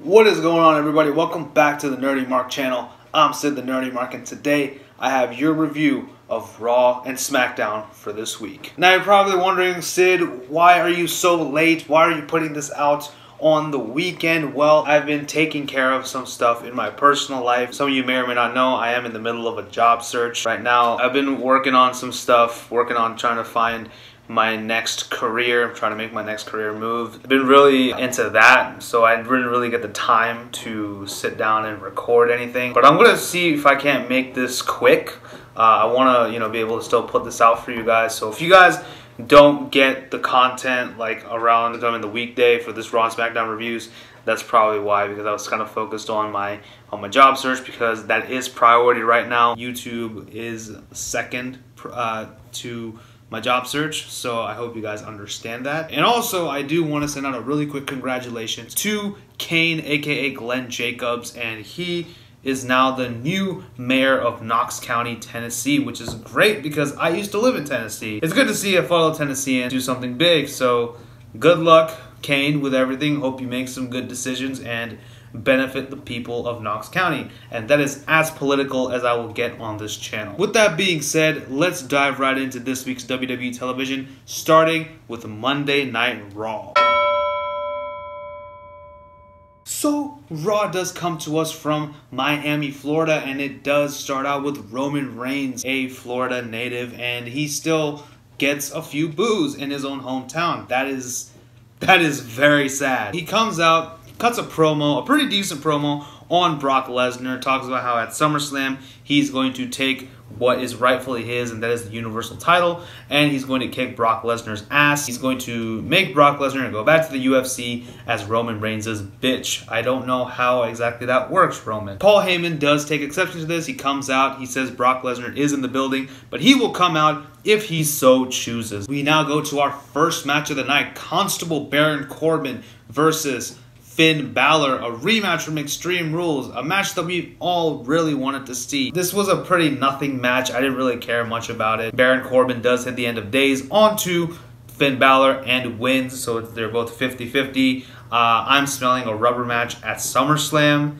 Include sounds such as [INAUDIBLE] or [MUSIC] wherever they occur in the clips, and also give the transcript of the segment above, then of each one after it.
What is going on, everybody? Welcome back to the Nerdy Mark channel. I'm Sid the Nerdy Mark, and today I have your review of Raw and SmackDown for this week. Now, you're probably wondering, Sid, why are you so late? Why are you putting this out on the weekend? Well, I've been taking care of some stuff in my personal life. Some of you may or may not know I am in the middle of a job search right now. I've been working on some stuff, working on trying to find my next career. I'm trying to make my next career move. I've been really into that, so I didn't really get the time to sit down and record anything. But I'm gonna see if I can't make this quick. Uh, I wanna, you know, be able to still put this out for you guys. So if you guys don't get the content like around the time in the weekday for this Raw SmackDown reviews, that's probably why because I was kind of focused on my on my job search because that is priority right now. YouTube is second uh, to my job search. So I hope you guys understand that. And also, I do want to send out a really quick congratulations to Kane, aka Glenn Jacobs, and he is now the new mayor of Knox County, Tennessee, which is great because I used to live in Tennessee. It's good to see a fellow Tennessean do something big. So good luck, Kane, with everything. Hope you make some good decisions and benefit the people of Knox County. And that is as political as I will get on this channel. With that being said, let's dive right into this week's WWE television, starting with Monday Night Raw. So, Raw does come to us from Miami, Florida, and it does start out with Roman Reigns, a Florida native, and he still gets a few boos in his own hometown. That is that is very sad. He comes out cuts a promo, a pretty decent promo on Brock Lesnar, talks about how at SummerSlam he's going to take what is rightfully his, and that is the Universal title, and he's going to kick Brock Lesnar's ass. He's going to make Brock Lesnar go back to the UFC as Roman Reigns' bitch. I don't know how exactly that works, Roman. Paul Heyman does take exception to this. He comes out, he says Brock Lesnar is in the building, but he will come out if he so chooses. We now go to our first match of the night Constable Baron Corbin versus Finn Balor, a rematch from Extreme Rules, a match that we all really wanted to see. This was a pretty nothing match. I didn't really care much about it. Baron Corbin does hit the end of days onto Finn Balor and wins, so they're both 50-50. Uh, I'm smelling a rubber match at SummerSlam.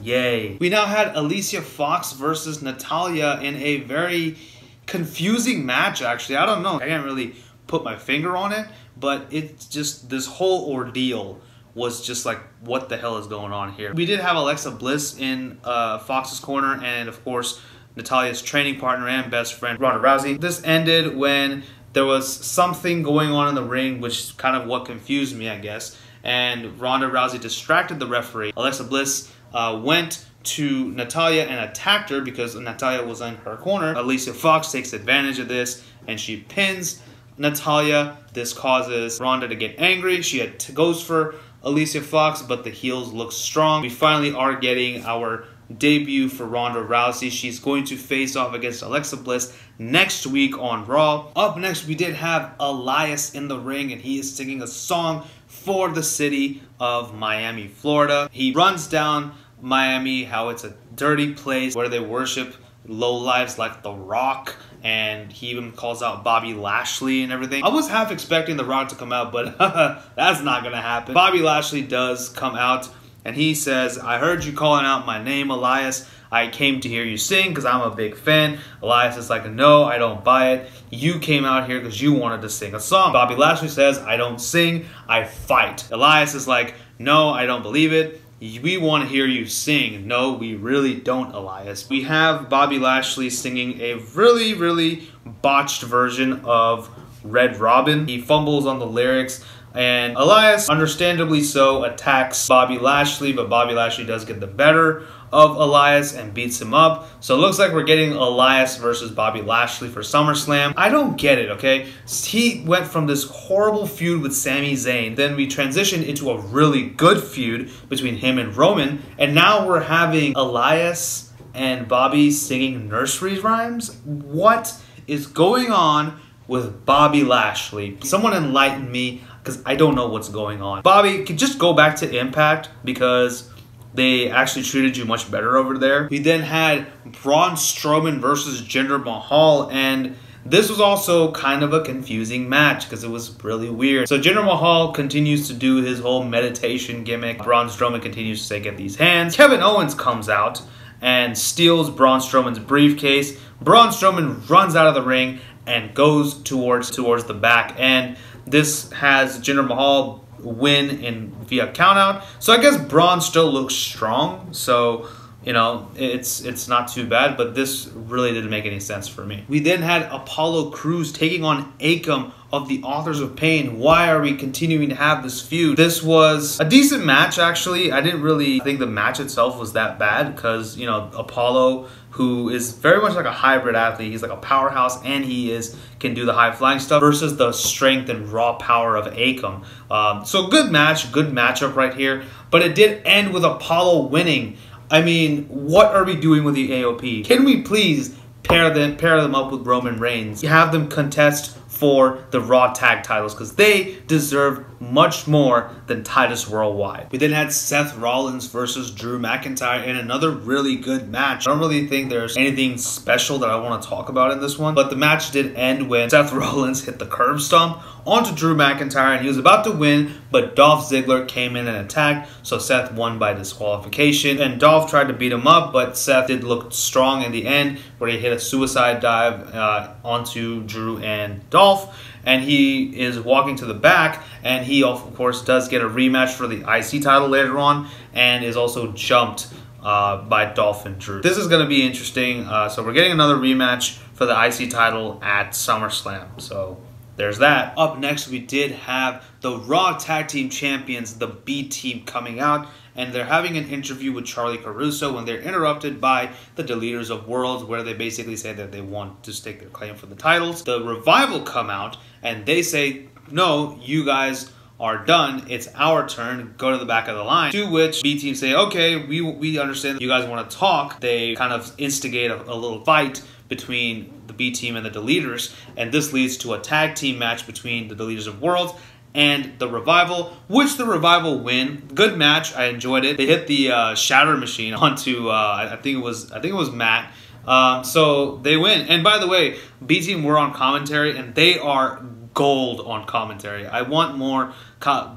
Yay. We now had Alicia Fox versus Natalya in a very confusing match, actually. I don't know. I can't really put my finger on it, but it's just this whole ordeal was just like, what the hell is going on here? We did have Alexa Bliss in uh, Fox's corner, and of course, Natalya's training partner and best friend, Ronda Rousey. This ended when there was something going on in the ring, which kind of what confused me, I guess. And Ronda Rousey distracted the referee. Alexa Bliss uh, went to Natalya and attacked her because Natalya was in her corner. Alicia Fox takes advantage of this and she pins Natalya. This causes Ronda to get angry. She goes for Alicia Fox, but the heels look strong. We finally are getting our debut for Ronda Rousey. She's going to face off against Alexa Bliss next week on Raw. Up next, we did have Elias in the ring, and he is singing a song for the city of Miami, Florida. He runs down Miami, how it's a dirty place where they worship low lives like The Rock and he even calls out Bobby Lashley and everything. I was half expecting The Rock to come out, but [LAUGHS] that's not gonna happen. Bobby Lashley does come out and he says, I heard you calling out my name, Elias. I came to hear you sing because I'm a big fan. Elias is like, no, I don't buy it. You came out here because you wanted to sing a song. Bobby Lashley says, I don't sing, I fight. Elias is like, no, I don't believe it. We want to hear you sing. No, we really don't, Elias. We have Bobby Lashley singing a really, really botched version of Red Robin. He fumbles on the lyrics. And Elias, understandably so, attacks Bobby Lashley, but Bobby Lashley does get the better of Elias and beats him up. So it looks like we're getting Elias versus Bobby Lashley for SummerSlam. I don't get it, okay? He went from this horrible feud with Sami Zayn, then we transitioned into a really good feud between him and Roman, and now we're having Elias and Bobby singing nursery rhymes? What is going on with Bobby Lashley? Someone enlighten me because I don't know what's going on. Bobby, can just go back to Impact because they actually treated you much better over there. We then had Braun Strowman versus Jinder Mahal, and This was also kind of a confusing match because it was really weird. So Jinder Mahal continues to do his whole meditation gimmick. Braun Strowman continues to say, get these hands. Kevin Owens comes out and steals Braun Strowman's briefcase. Braun Strowman runs out of the ring and goes towards towards the back. And this has Jinder Mahal win in via countout. So I guess Braun still looks strong. So you know, it's it's not too bad, but this really didn't make any sense for me. We then had Apollo Crews taking on Akam of the Authors of Pain. Why are we continuing to have this feud? This was a decent match, actually. I didn't really think the match itself was that bad because, you know, Apollo, who is very much like a hybrid athlete, he's like a powerhouse and he is can do the high flying stuff versus the strength and raw power of Akam. Um, so good match, good matchup right here. But it did end with Apollo winning. I mean, what are we doing with the AOP? Can we please pair them pair them up with Roman Reigns? Have them contest for the Raw tag titles because they deserve much more than Titus Worldwide. We then had Seth Rollins versus Drew McIntyre in another really good match. I don't really think there's anything special that I want to talk about in this one, but the match did end when [LAUGHS] Seth Rollins hit the curb stomp onto Drew McIntyre and he was about to win, but Dolph Ziggler came in and attacked, so Seth won by disqualification. And Dolph tried to beat him up, but Seth did look strong in the end where he hit a suicide dive uh, onto Drew and Dolph and he is walking to the back and he of course does get a rematch for the IC title later on and is also jumped uh, by Dolphin Drew. This is going to be interesting. Uh, so we're getting another rematch for the IC title at SummerSlam. So there's that. Up next, we did have the Raw Tag Team Champions, the B Team, coming out and they're having an interview with Charlie Caruso when they're interrupted by the Deleters of Worlds, where they basically say that they want to stake their claim for the titles. The Revival come out and they say, no, you guys are done. It's our turn. Go to the back of the line. To which B team say, okay, we we understand you guys want to talk. They kind of instigate a, a little fight between the B team and the Deleters, and this leads to a tag team match between the Deleters of Worlds and the Revival, which the Revival win. Good match. I enjoyed it. They hit the uh, Shatter Machine [LAUGHS] onto uh, I think it was I think it was Matt. Um, so they win. And by the way, B Team were on commentary, and they are gold on commentary. I want more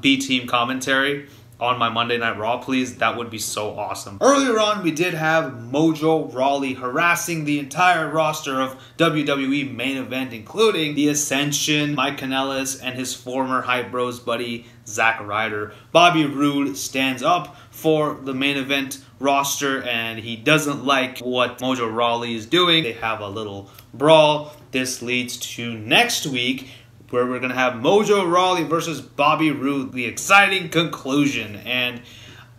B Team commentary on my Monday Night Raw, please. That would be so awesome. Earlier on, we did have Mojo Rawley harassing the entire roster of WWE main event, including The Ascension, Mike Kanellis, and his former Hype Bros buddy, Zack Ryder. Bobby Roode stands up for the main event roster and he doesn't like what Mojo Rawley is doing. They have a little brawl. This leads to next week where we're going to have Mojo Rawley versus Bobby Roode, the exciting conclusion. And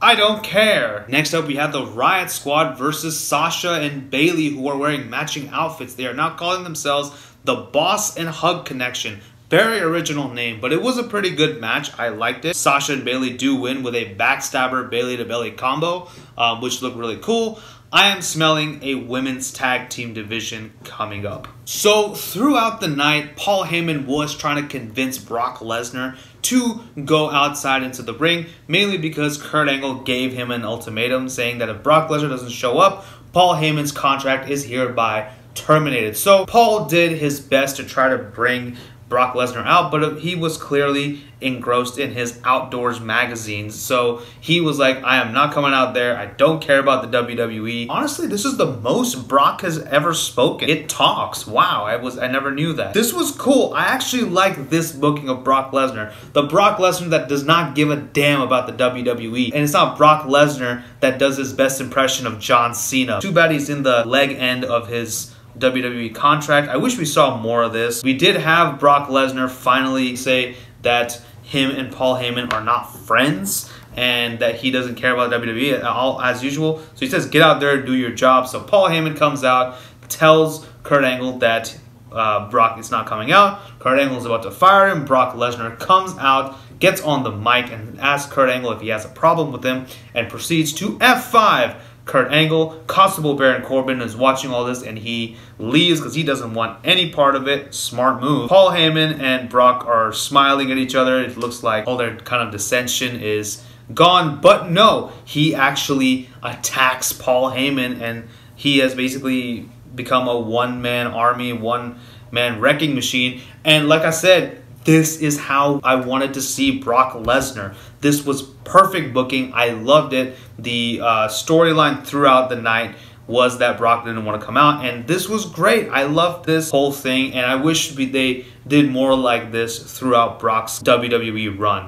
I don't care. Next up, we have the Riot Squad versus Sasha and Bayley, who are wearing matching outfits. They are now calling themselves the Boss and Hug Connection. Very original name, but it was a pretty good match. I liked it. Sasha and Bayley do win with a backstabber Bayley to Belly combo, um, which looked really cool. I am smelling a women's tag team division coming up. So throughout the night, Paul Heyman was trying to convince Brock Lesnar to go outside into the ring, mainly because Kurt Angle gave him an ultimatum saying that if Brock Lesnar doesn't show up, Paul Heyman's contract is hereby terminated. So Paul did his best to try to bring Brock Lesnar out, but he was clearly engrossed in his outdoors magazines. So he was like, I am not coming out there. I don't care about the WWE. Honestly, this is the most Brock has ever spoken. It talks. Wow, I was I never knew that. This was cool. I actually like this booking of Brock Lesnar. The Brock Lesnar that does not give a damn about the WWE. And it's not Brock Lesnar that does his best impression of John Cena. Too bad he's in the leg end of his WWE contract. I wish we saw more of this. We did have Brock Lesnar finally say that him and Paul Heyman are not friends and that he doesn't care about WWE at all as usual. So he says, get out there, do your job. So Paul Heyman comes out, tells Kurt Angle that uh, Brock is not coming out. Kurt Angle is about to fire him. Brock Lesnar comes out, gets on the mic, and asks Kurt Angle if he has a problem with him, and proceeds to F5 Kurt Angle. Constable Baron Corbin is watching all this and he leaves because he doesn't want any part of it. Smart move. Paul Heyman and Brock are smiling at each other. It looks like all their kind of dissension is gone. But no, he actually attacks Paul Heyman and he has basically become a one-man army, one man wrecking machine. And like I said, this is how I wanted to see Brock Lesnar. This was perfect booking. I loved it. The uh, storyline throughout the night was that Brock didn't want to come out, and this was great. I loved this whole thing, and I wish they did more like this throughout Brock's WWE run.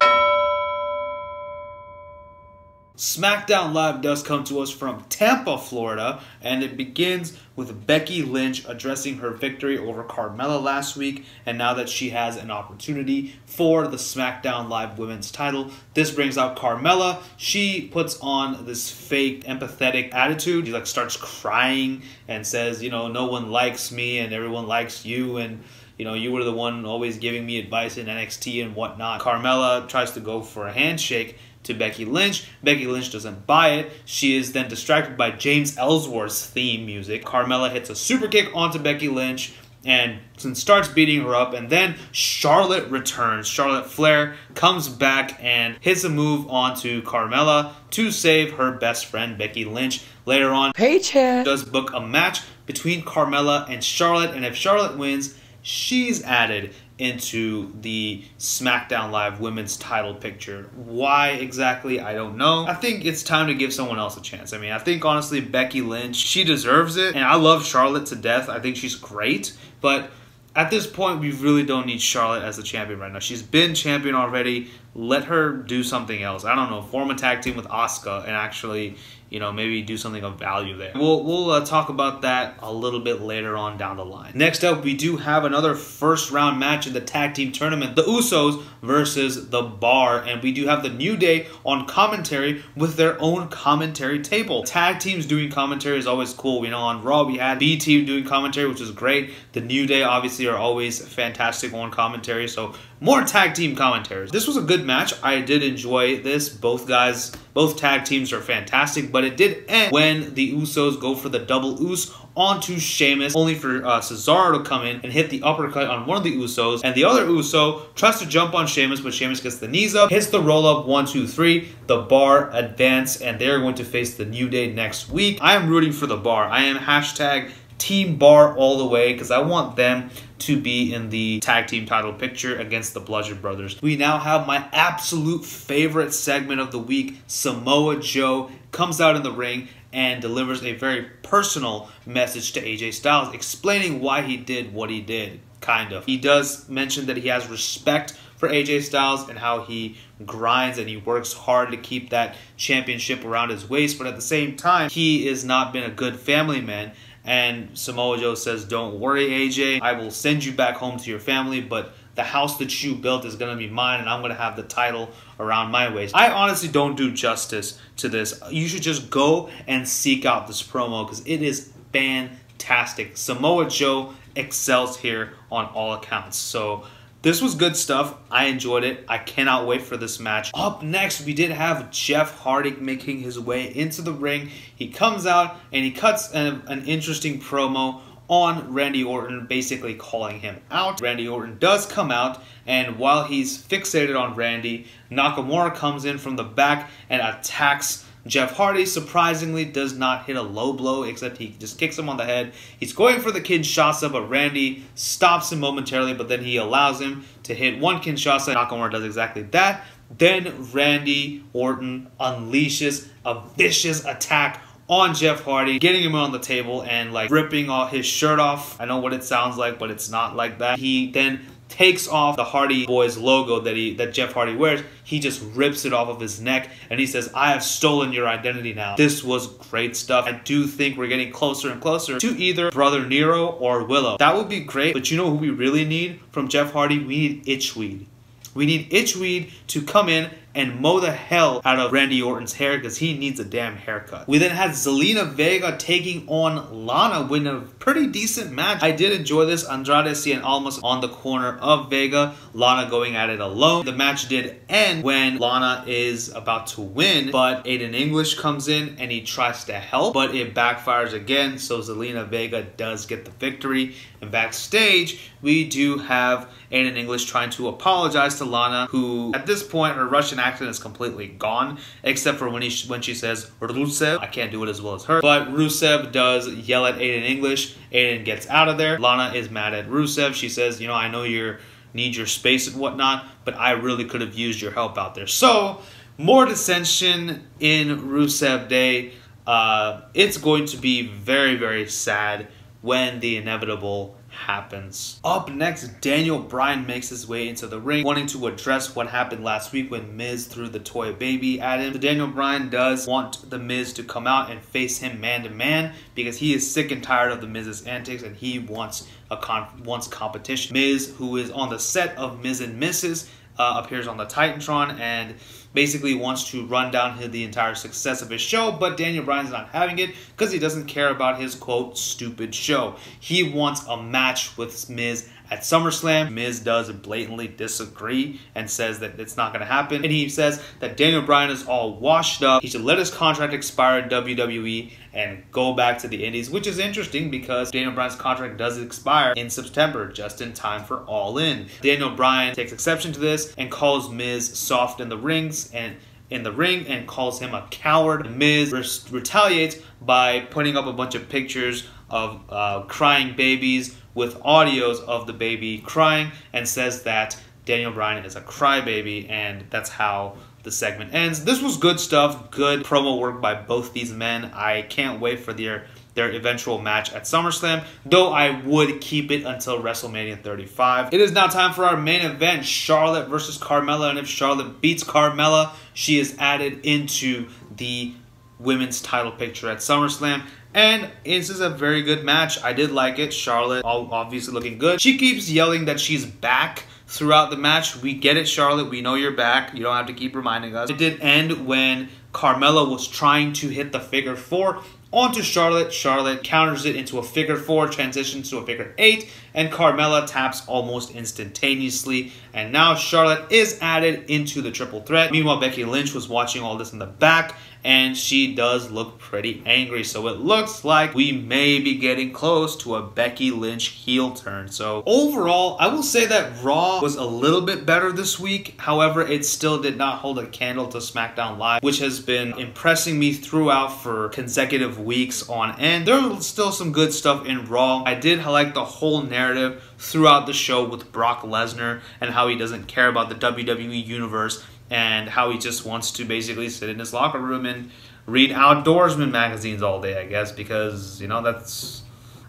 SmackDown Live does come to us from Tampa, Florida, and it begins with Becky Lynch addressing her victory over Carmella last week, and now that she has an opportunity for the SmackDown Live Women's title, this brings out Carmella. She puts on this fake, empathetic attitude. She like starts crying and says, you know, no one likes me and everyone likes you, and you know, you were the one always giving me advice in NXT and whatnot. Carmella tries to go for a handshake to Becky Lynch. Becky Lynch doesn't buy it. She is then distracted by James Ellsworth's theme music. Carmella hits a super kick onto Becky Lynch and starts beating her up. And then Charlotte returns. Charlotte Flair comes back and hits a move onto Carmella to save her best friend Becky Lynch. Later on, Paycheck does book a match between Carmella and Charlotte, and if Charlotte wins, she's added into the SmackDown Live women's title picture. Why exactly, I don't know. I think it's time to give someone else a chance. I mean, I think honestly, Becky Lynch, she deserves it. And I love Charlotte to death. I think she's great. But at this point, we really don't need Charlotte as the champion right now. She's been champion already. Let her do something else. I don't know, form a tag team with Asuka and actually you know, maybe do something of value there. We'll, we'll uh, talk about that a little bit later on down the line. Next up, we do have another first round match in the tag team tournament. The Usos versus The Bar. And we do have the New Day on commentary with their own commentary table. Tag teams doing commentary is always cool. You know, on Raw, we had B Team doing commentary, which is great. The New Day, obviously, are always fantastic on commentary. So more tag team commentaries. This was a good match. I did enjoy this. Both guys both tag teams are fantastic, but it did end when the Usos go for the double Us onto Sheamus, only for uh, Cesaro to come in and hit the uppercut on one of the Usos. And the other Uso tries to jump on Sheamus, but Sheamus gets the knees up, hits the roll up one, two, three. The bar advance, and they're going to face the New Day next week. I am rooting for the bar. I am hashtag Team Bar all the way because I want them to be in the tag team title picture against the Bludgeon Brothers. We now have my absolute favorite segment of the week. Samoa Joe comes out in the ring and delivers a very personal message to AJ Styles, explaining why he did what he did, kind of. He does mention that he has respect for AJ Styles and how he grinds and he works hard to keep that championship around his waist, but at the same time, he has not been a good family man and Samoa Joe says, Don't worry, AJ. I will send you back home to your family, but the house that you built is going to be mine, and I'm going to have the title around my waist. I honestly don't do justice to this. You should just go and seek out this promo because it is fantastic. Samoa Joe excels here on all accounts. So this was good stuff. I enjoyed it. I cannot wait for this match. Up next, we did have Jeff Hardy making his way into the ring. He comes out and he cuts an, an interesting promo on Randy Orton, basically calling him out. Randy Orton does come out, and while he's fixated on Randy, Nakamura comes in from the back and attacks Jeff Hardy surprisingly does not hit a low blow, except he just kicks him on the head. He's going for the Kinshasa, but Randy stops him momentarily, but then he allows him to hit one Kinshasa. Nakamura does exactly that. Then Randy Orton unleashes a vicious attack on Jeff Hardy, getting him on the table and like ripping all his shirt off. I know what it sounds like, but it's not like that. He then takes off the Hardy Boys logo that he that Jeff Hardy wears. He just rips it off of his neck and he says, "I have stolen your identity now." This was great stuff. I do think we're getting closer and closer to either Brother Nero or Willow. That would be great, but you know who we really need from Jeff Hardy? We need Itchweed. We need Itchweed to come in and mow the hell out of Randy Orton's hair because he needs a damn haircut. We then had Zelina Vega taking on Lana, winning a pretty decent match. I did enjoy this. Andrade Cien Almas on the corner of Vega, Lana going at it alone. The match did end when Lana is about to win, but Aiden English comes in and he tries to help, but it backfires again, so Zelina Vega does get the victory. And backstage, we do have Aiden English trying to apologize to Lana, who at this point, her Russian accent is completely gone, except for when he when she says Rusev. I can't do it as well as her, but Rusev does yell at Aiden English. Aiden gets out of there. Lana is mad at Rusev. She says, you know, I know you're need your space and whatnot, but I really could have used your help out there. So more dissension in Rusev Day. Uh, it's going to be very, very sad when the inevitable happens. Up next, Daniel Bryan makes his way into the ring, wanting to address what happened last week when Miz threw the toy baby at him. So Daniel Bryan does want the Miz to come out and face him man to man because he is sick and tired of the Miz's antics and he wants a con wants competition. Miz, who is on the set of Miz and Mrs., uh, appears on the Titantron and basically wants to run down the entire success of his show, but Daniel Bryan's not having it because he doesn't care about his quote stupid show. He wants a match with Miz at SummerSlam. Miz does blatantly disagree and says that it's not going to happen. And he says that Daniel Bryan is all washed up. He should let his contract expire at WWE and go back to the Indies, which is interesting because Daniel Bryan's contract does expire in September, just in time for All In. Daniel Bryan takes exception to this and calls Miz soft in the rings and in the ring and calls him a coward. Miz retaliates by putting up a bunch of pictures of uh, crying babies with audios of the baby crying and says that Daniel Bryan is a crybaby and that's how the segment ends. This was good stuff, good promo work by both these men. I can't wait for their their eventual match at SummerSlam, though I would keep it until WrestleMania 35. It is now time for our main event, Charlotte versus Carmella, and if Charlotte beats Carmella, she is added into the women's title picture at SummerSlam. And this is a very good match. I did like it. Charlotte obviously looking good. She keeps yelling that she's back throughout the match. We get it, Charlotte. We know you're back. You don't have to keep reminding us. It did end when Carmella was trying to hit the figure four onto Charlotte. Charlotte counters it into a figure four, transitions to a figure eight, and Carmella taps almost instantaneously. And now Charlotte is added into the triple threat. Meanwhile, Becky Lynch was watching all this in the back, and she does look pretty angry. So it looks like we may be getting close to a Becky Lynch heel turn. So overall, I will say that Raw was a little bit better this week. However, it still did not hold a candle to SmackDown Live, which has been impressing me throughout for consecutive weeks on end. There's still some good stuff in Raw. I did like the whole narrative throughout the show with Brock Lesnar and how he doesn't care about the WWE Universe and how he just wants to basically sit in his locker room and read outdoorsman magazines all day, I guess, because, you know, that's,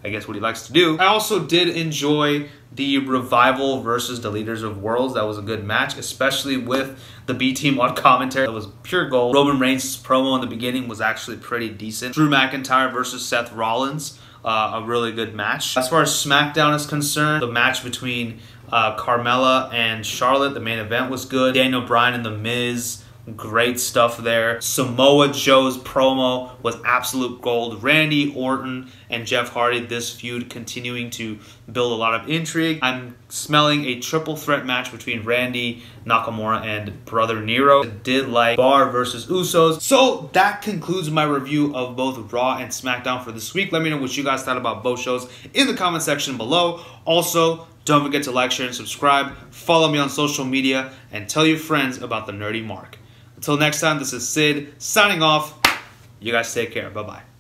I guess, what he likes to do. I also did enjoy the Revival versus the Deleters of Worlds. That was a good match, especially with the B Team on [LAUGHS] commentary. That was pure gold. Roman Reigns' promo in the beginning was actually pretty decent. Drew McIntyre versus Seth Rollins. Uh, a really good match. As far as SmackDown is concerned, the match between uh, Carmella and Charlotte, the main event was good. Daniel Bryan and The Miz, great stuff there. Samoa Joe's promo was absolute gold. Randy Orton and Jeff Hardy, this feud continuing to build a lot of intrigue. I'm smelling a triple threat match between Randy, Nakamura, and Brother Nero. I did like Bar versus Usos. So that concludes my review of both Raw and SmackDown for this week. Let me know what you guys thought about both shows in the comment section below. Also, don't forget to like, share, and subscribe. Follow me on social media and tell your friends about the Nerdy Mark. Until next time, this is Sid signing off. You guys take care. Bye bye.